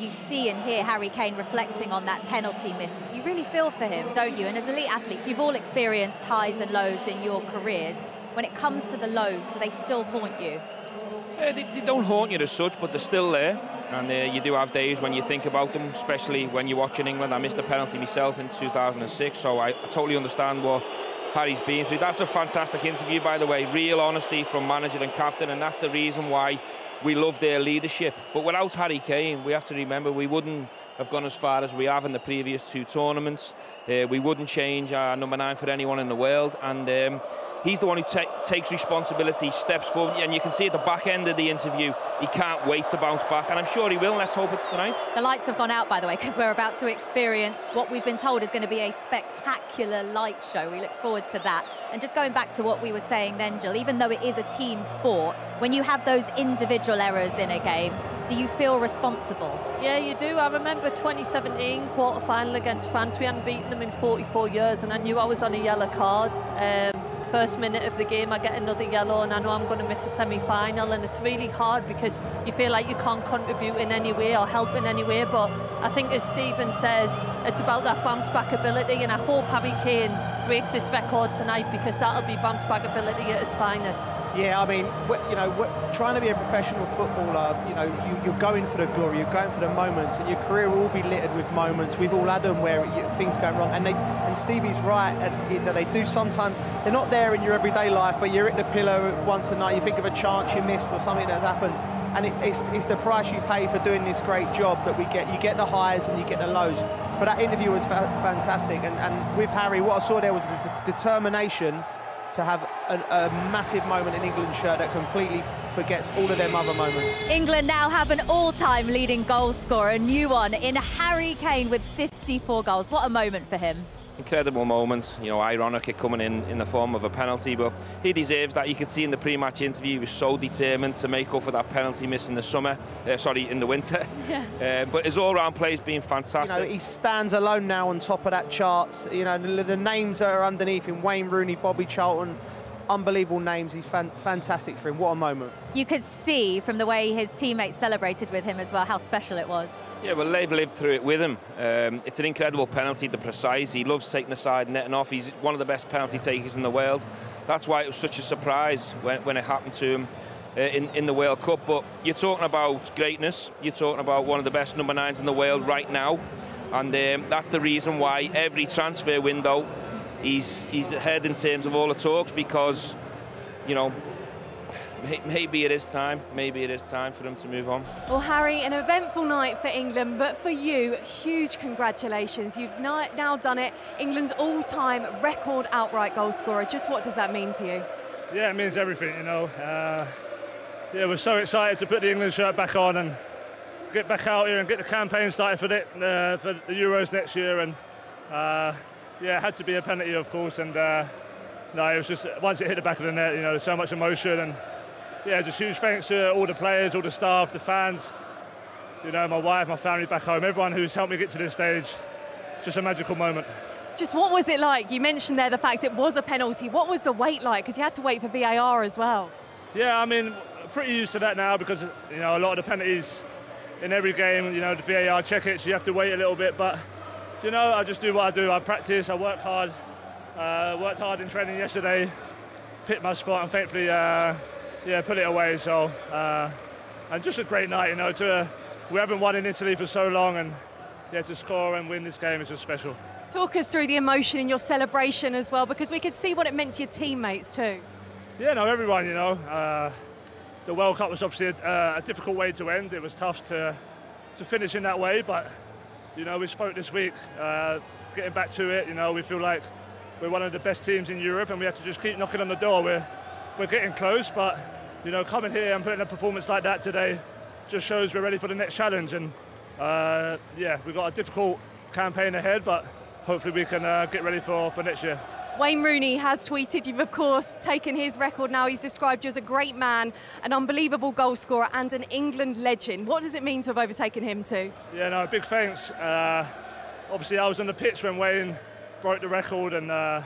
you see and hear Harry Kane reflecting on that penalty miss, you really feel for him, don't you? And as elite athletes, you've all experienced highs and lows in your careers. When it comes to the lows, do they still haunt you? Uh, they, they, don't haunt you as such, but they're still there. And uh, you do have days when you think about them, especially when you're watching England. I missed a penalty myself in 2006, so I, I totally understand what Harry's been through. That's a fantastic interview, by the way. Real honesty from manager and captain, and that's the reason why we love their leadership. But without Harry Kane, we have to remember we wouldn't have gone as far as we have in the previous two tournaments. Uh, we wouldn't change our number nine for anyone in the world. And um, he's the one who takes responsibility, steps forward, and you can see at the back end of the interview, he can't wait to bounce back, and I'm sure he will. Let's hope it's tonight. The lights have gone out, by the way, because we're about to experience what we've been told is going to be a spectacular light show. We look forward to that. And just going back to what we were saying then, Jill, even though it is a team sport, when you have those individual errors in a game, do you feel responsible? Yeah, you do. I remember 2017 quarter final against France. We hadn't beaten them in 44 years, and I knew I was on a yellow card. Um, first minute of the game I get another yellow and I know I'm going to miss a semi-final and it's really hard because you feel like you can't contribute in any way or help in any way but I think as Steven says it's about that bounce back ability and I hope Harry Kane breaks this record tonight because that'll be bounce back ability at its finest. Yeah, I mean, you know, trying to be a professional footballer, you know, you, are going for the glory, you're going for the moments, and your career will be littered with moments. We've all had them where things go wrong, and they and Stevie's right that they do sometimes. They're not there in your everyday life, but you're at the pillow once a night. You think of a chance you missed or something that's happened, and it, it's, it's the price you pay for doing this great job that we get. You get the highs and you get the lows. But that interview was fa fantastic, and, and with Harry, what I saw there was the determination to have a, a massive moment in England's shirt that completely forgets all of their other moments. England now have an all-time leading goal scorer, a new one in Harry Kane with 54 goals. What a moment for him incredible moment. You know, ironic it coming in in the form of a penalty, but he deserves that. You could see in the pre-match interview he was so determined to make up for that penalty miss in the summer. Uh, sorry, in the winter. Yeah. Uh, but his all-round play has been fantastic. You know, he stands alone now on top of that chart. You know, the, the names that are underneath him: Wayne Rooney, Bobby Charlton unbelievable names. He's fan fantastic for him. What a moment. You could see from the way his teammates celebrated with him as well how special it was. Yeah, well, they've lived through it with him. Um, it's an incredible penalty, the precise. He loves taking the side netting off. He's one of the best penalty takers in the world. That's why it was such a surprise when, when it happened to him uh, in, in the World Cup. But you're talking about greatness. You're talking about one of the best number nines in the world right now. And um, that's the reason why every transfer window he's he's ahead in terms of all the talks because, you know, maybe it is time. Maybe it is time for them to move on. Well, Harry, an eventful night for England, but for you, huge congratulations. You've now done it. England's all-time record outright goal scorer. Just what does that mean to you? Yeah, it means everything. You know. Uh, yeah, we're so excited to put the England shirt back on and get back out here and get the campaign started for the, uh, for the Euros next year. And uh, yeah, it had to be a penalty, of course. And uh, no, it was just once it hit the back of the net, you know, there's so much emotion and yeah, just huge thanks to all the players, all the staff, the fans, you know, my wife, my family back home, everyone who's helped me get to this stage. Just a magical moment. Just what was it like? You mentioned there the fact it was a penalty. What was the wait like? Because you had to wait for VAR as well. Yeah, I mean, pretty used to that now because you know a lot of the penalties in every game, you know, the VAR check it, so you have to wait a little bit. But you know, I just do what I do. I practice, I work hard. Uh, worked hard in training yesterday, picked my spot, and thankfully. Uh, yeah, put it away. So, uh, and just a great night, you know. To uh, we haven't won in Italy for so long, and yeah, to score and win this game is just special. Talk us through the emotion in your celebration as well, because we could see what it meant to your teammates too. Yeah, no, everyone, you know. Uh, the World Cup was obviously a, a, difficult way to end. It was tough to to finish in that way, but you know, we spoke this week, uh, getting back to it. You know, we feel like we're one of the best teams in Europe, and we have to just keep knocking on the door. We're we're getting close, but you know, coming here and putting a performance like that today just shows we're ready for the next challenge. And uh, yeah, we've got a difficult campaign ahead, but hopefully we can uh, get ready for, for next year. Wayne Rooney has tweeted you've of course taken his record now. He's described you as a great man, an unbelievable goal scorer, and an England legend. What does it mean to have overtaken him too? Yeah, no, big thanks. Uh, obviously, I was on the pitch when Wayne broke the record, and uh,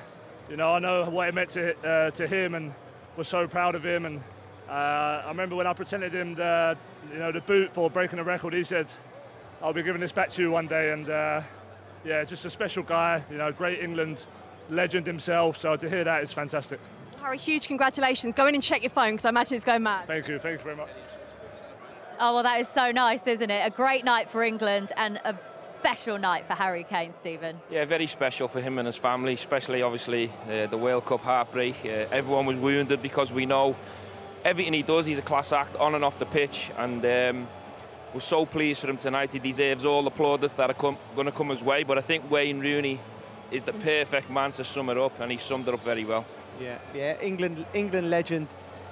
you know I know what it meant to uh, to him, and was so proud of him. And uh, I remember when I presented him the, you know, the boot for breaking the record, he said, I'll be giving this back to you one day. And uh, yeah, just a special guy, you know, great England legend himself. So to hear that is fantastic. Harry, huge congratulations. Go in and check your phone because I imagine it's going mad. Thank you. Thank you very much. Oh, well, that is so nice, isn't it? A great night for England and a special night for Harry Kane, Steven. Yeah, very special for him and his family, especially obviously uh, the World Cup heartbreak. Uh, everyone was wounded because we know everything he does, he's a class act on and off the pitch. And um, we're so pleased for him tonight. He deserves all the plaudits that are going to come his way. But I think Wayne Rooney is the perfect man to sum it up, and he summed it up very well. Yeah, yeah, England, England legend.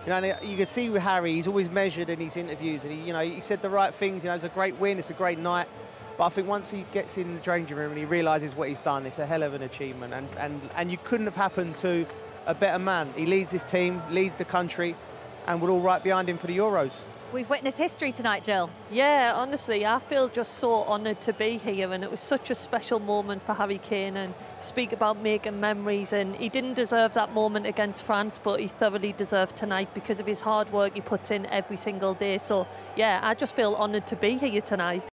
You know, you can see with Harry, he's always measured in his interviews, and he, you know, he said the right things. You know, it's a great win, it's a great night. But I think once he gets in the changing room and he realises what he's done, it's a hell of an achievement. And, and, and you couldn't have happened to a better man. He leads his team, leads the country, and we're all right behind him for the Euros. We've witnessed history tonight, Jill. Yeah, honestly, I feel just so honoured to be here, and it was such a special moment for Harry Kane. And speak about making memories, and he didn't deserve that moment against France, but he thoroughly deserved tonight because of his hard work he puts in every single day. So, yeah, I just feel honoured to be here tonight.